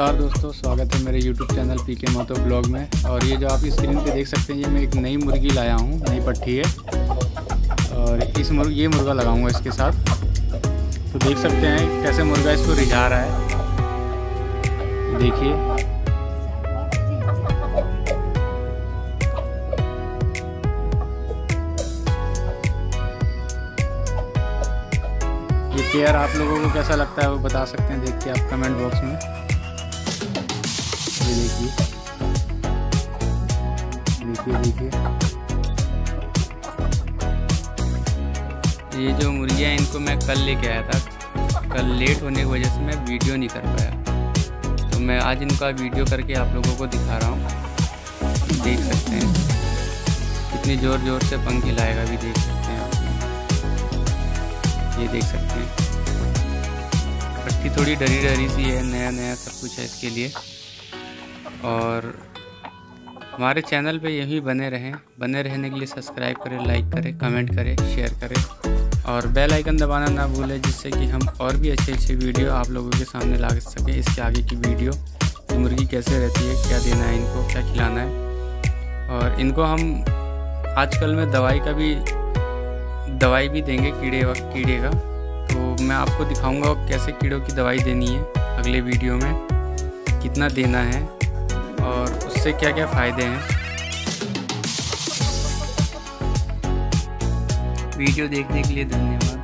नमस्कार दोस्तों, स्वागत है मेरे YouTube चैनल पी के मातो ब्लॉग में। और ये जो आप स्क्रीन पे देख सकते हैं, ये मैं एक नई मुर्गी लाया हूँ, नई पट्टी है। और इस मुर्ग ये मुर्गा लगाऊँगा इसके साथ। तो देख सकते हैं कैसे मुर्गा इसको रिझा रहा है। देखिए। ये पेयर आप लोगों को कैसा लगता है वो बता सकते हैं, देख के आप कमेंट बॉक्स में। ये देखिए। देखिए देखिए ये जो मुर्गियाँ इनको मैं कल लेके आया था। कल लेट होने की वजह से मैं वीडियो नहीं कर पाया। तो मैं आज इनका वीडियो करके आप लोगों को दिखा रहा हूँ। देख सकते हैं। कितनी ज़ोर ज़ोर से पंख हिलाएगा भी देख सकते हैं ये देख सकते हैं। पट्टी थोड़ी डरी डरी सी है नया नया सब कुछ है इसके लिए। और हमारे चैनल पे यही बने रहें। बने रहने के लिए सब्सक्राइब करें लाइक करें कमेंट करें शेयर करें। और बेल आइकन दबाना ना भूलें, जिससे कि हम और भी अच्छे अच्छे वीडियो आप लोगों के सामने ला सकें। इसके आगे की वीडियो कि मुर्गी कैसे रहती है, क्या देना है इनको, क्या खिलाना है। और इनको हम आजकल में दवाई का भी दवाई भी देंगे कीड़े वक्त कीड़े का। तो मैं आपको दिखाऊँगा कैसे कीड़ों की दवाई देनी है अगले वीडियो में, कितना देना है। और उससे क्या क्या फ़ायदे हैं? वीडियो देखने के लिए धन्यवाद।